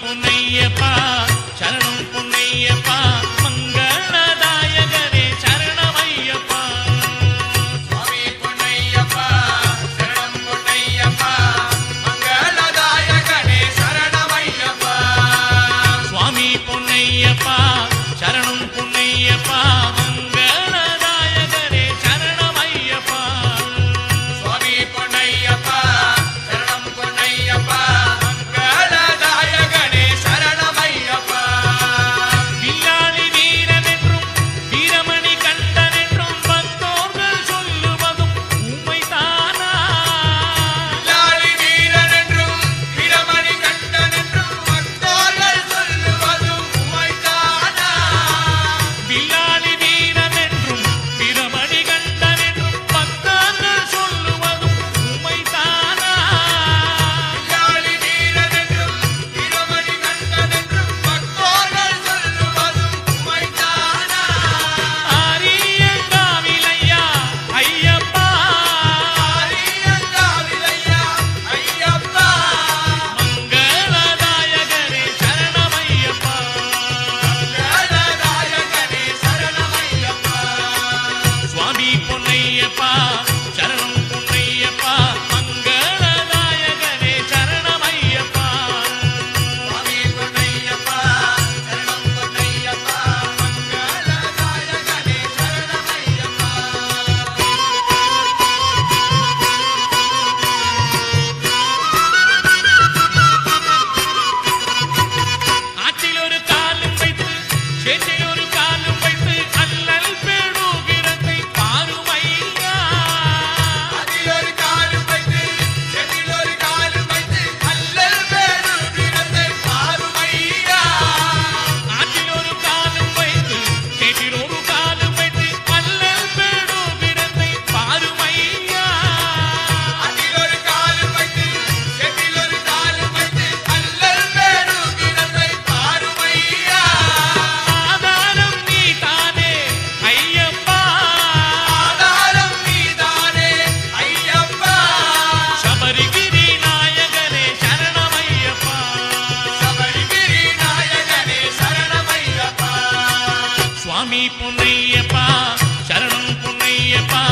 पुनयपा च पुण्यपा मङ्गल சாமி பொன்னையப்பா சரணம் பொன்னையப்பா